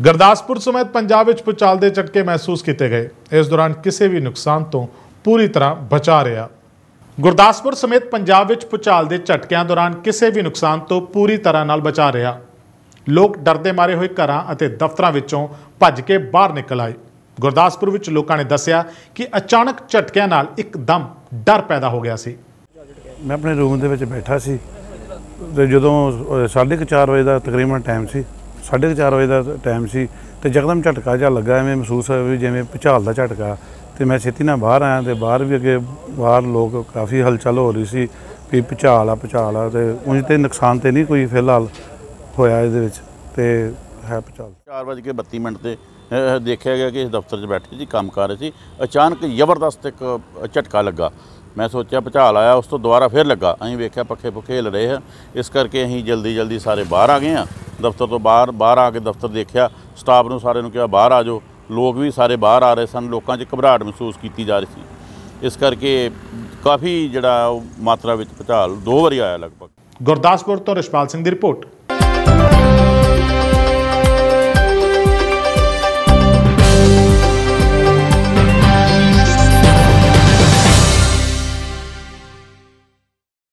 ਗੁਰਦਾਸਪੁਰ ਸਮੇਤ ਪੰਜਾਬ ਵਿੱਚ ਭੂਚਾਲ ਦੇ ਝਟਕੇ ਮਹਿਸੂਸ ਕੀਤੇ ਗਏ। ਇਸ ਦੌਰਾਨ ਕਿਸੇ ਵੀ ਨੁਕਸਾਨ ਤੋਂ ਪੂਰੀ ਤਰ੍ਹਾਂ ਬਚਾ ਰਿਹਾ। ਗੁਰਦਾਸਪੁਰ ਸਮੇਤ ਪੰਜਾਬ ਵਿੱਚ ਭੂਚਾਲ ਦੇ ਝਟਕਿਆਂ ਦੌਰਾਨ ਕਿਸੇ ਵੀ ਨੁਕਸਾਨ ਤੋਂ ਪੂਰੀ ਤਰ੍ਹਾਂ ਨਾਲ ਬਚਾ ਰਿਹਾ। ਲੋਕ ਡਰਦੇ ਮਾਰੇ ਹੋਏ ਘਰਾਂ ਅਤੇ ਦਫ਼ਤਰਾਂ ਵਿੱਚੋਂ ਭੱਜ ਕੇ ਬਾਹਰ ਨਿਕਲ ਆਏ। ਗੁਰਦਾਸਪੁਰ ਵਿੱਚ ਲੋਕਾਂ ਨੇ ਦੱਸਿਆ ਕਿ ਅਚਾਨਕ ਝਟਕਿਆਂ ਨਾਲ ਇੱਕਦਮ ਡਰ ਪੈਦਾ ਹੋ ਗਿਆ ਸੀ। ਮੈਂ ਆਪਣੇ ਰੂਮ ਦੇ ਵਿੱਚ ਬੈਠਾ ਸੀ ਤੇ ਜਦੋਂ 4:30 ਵਜੇ ਦਾ ਤਕਰੀਬਨ ਟਾਈਮ ਸੀ 4:30 ਵਜੇ ਦਾ ਟਾਈਮ ਸੀ ਤੇ ਯਕਦਮ ਝਟਕਾ ਜਿਹਾ ਲੱਗਾ, ਐਵੇਂ ਮਹਿਸੂਸ ਹੋਇਆ ਵੀ ਜਿਵੇਂ ਭੁਚਾਲ ਦਾ ਝਟਕਾ। ਤੇ ਮੈਂ ਛੇਤੀ ਨਾਲ ਬਾਹਰ ਆਇਆ ਤੇ ਬਾਹਰ ਵੀ ਅੱਗੇ ਬਾਹਰ ਲੋਕ ਕਾਫੀ ਹਲਚਲ ਹੋ ਰਹੀ ਸੀ ਵੀ ਭੁਚਾਲ ਆ ਭੁਚਾਲ ਆ ਤੇ ਉਂਝ ਤੇ ਨੁਕਸਾਨ ਤੇ ਨਹੀਂ ਕੋਈ ਫਿਲਹਾਲ ਹੋਇਆ ਇਹਦੇ ਵਿੱਚ ਤੇ ਹੈ ਭੁਚਾਲ। 4:32 ਮਿੰਟ ਤੇ ਦੇਖਿਆ ਗਿਆ ਕਿ ਇਸ ਦਫ਼ਤਰ 'ਚ ਬੈਠੇ ਸੀ, ਕੰਮ ਕਰ ਰਹੇ ਸੀ। ਅਚਾਨਕ ਜ਼ਬਰਦਸਤ ਇੱਕ ਝਟਕਾ ਲੱਗਾ। ਮੈਂ ਸੋਚਿਆ ਭੁਚਾਲ ਆਇਆ, ਉਸ ਤੋਂ ਦੁਬਾਰਾ ਫਿਰ ਲੱਗਾ। ਅਸੀਂ ਵੇਖਿਆ ਪੱਖੇ ਪੁੱਖੇ ਹਿਲ ਰਹੇ ਆ। ਇਸ ਕਰਕੇ ਅਸੀਂ ਜਲਦੀ ਜਲਦੀ ਸਾਰੇ ਬਾਹਰ ਆ ਗਏ ਆ। ਦਫ਼ਤਰ ਤੋਂ ਬਾਹਰ ਬਾਹਰ ਆ ਕੇ ਦਫ਼ਤਰ ਦੇਖਿਆ, ਸਟਾਫ ਨੂੰ ਸਾਰਿਆਂ ਨੂੰ ਕਿਹਾ, ਬਾਹਰ ਆ ਜਾਓ। ਲੋਕ ਵੀ ਸਾਰੇ ਬਾਹਰ ਆ ਰਹੇ ਸਨ, ਲੋਕਾਂ 'ਚ ਘਬਰਾਹਟ ਮਹਿਸੂਸ ਕੀਤੀ ਜਾ ਰਹੀ ਸੀ। ਇਸ ਕਰਕੇ ਕਾਫੀ ਜਿਹੜਾ ਉਹ ਮਾਤਰਾ ਵਿੱਚ ਭੁਚਾਲ ਦੋ ਵਾਰੀ ਆਇਆ ਲਗਭਗ। ਗੁਰਦਾਸਪੁਰ ਤੋਂ ਰਿਸ਼ਪਾਲ ਸਿੰਘ ਦੀ ਰਿਪੋਰਟ।